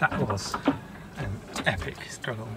that was an epic struggle.